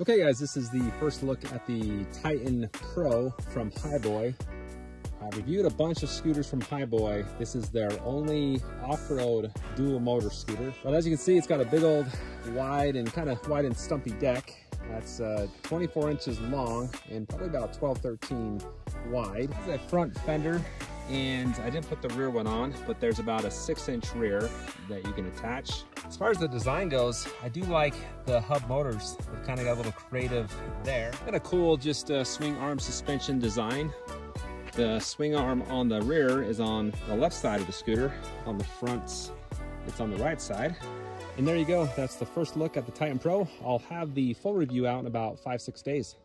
Okay guys, this is the first look at the Titan Pro from Hiboy. I reviewed a bunch of scooters from Hiboy. This is their only off-road dual motor scooter. But as you can see, it's got a big old wide and kind of wide and stumpy deck. That's uh, 24 inches long and probably about 12, 13 wide. A front fender and I didn't put the rear one on, but there's about a six inch rear that you can attach. As far as the design goes, I do like the hub motors. They've kind of got a little creative there. Got a cool just uh, swing arm suspension design. The swing arm on the rear is on the left side of the scooter. On the front, it's on the right side. And there you go. That's the first look at the Titan Pro. I'll have the full review out in about five, six days.